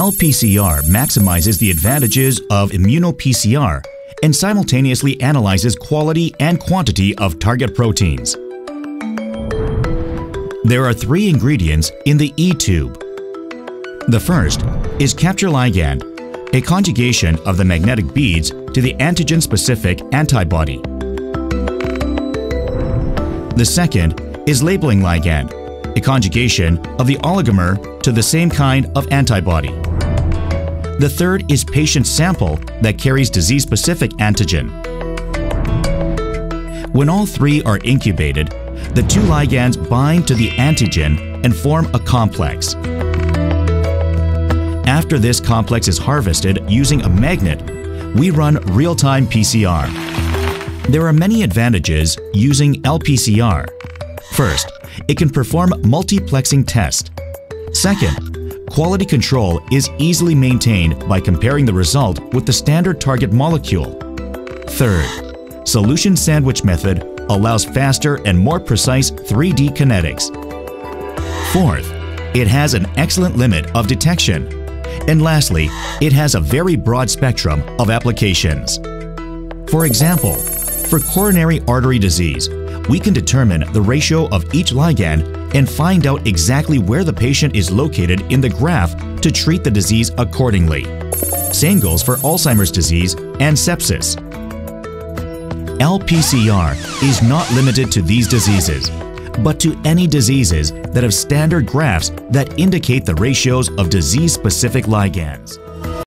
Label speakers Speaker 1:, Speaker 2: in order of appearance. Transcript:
Speaker 1: LPCR maximizes the advantages of immuno-PCR and simultaneously analyzes quality and quantity of target proteins. There are three ingredients in the E-tube. The first is capture ligand, a conjugation of the magnetic beads to the antigen-specific antibody. The second is labeling ligand, a conjugation of the oligomer to the same kind of antibody. The third is patient sample that carries disease-specific antigen. When all three are incubated, the two ligands bind to the antigen and form a complex. After this complex is harvested using a magnet, we run real-time PCR. There are many advantages using LPCR. First, it can perform multiplexing test. Second, quality control is easily maintained by comparing the result with the standard target molecule. Third, solution sandwich method allows faster and more precise 3D kinetics. Fourth, it has an excellent limit of detection. And lastly, it has a very broad spectrum of applications. For example, for coronary artery disease, we can determine the ratio of each ligand and find out exactly where the patient is located in the graph to treat the disease accordingly. Same goes for Alzheimer's disease and sepsis. LPCR is not limited to these diseases, but to any diseases that have standard graphs that indicate the ratios of disease-specific ligands.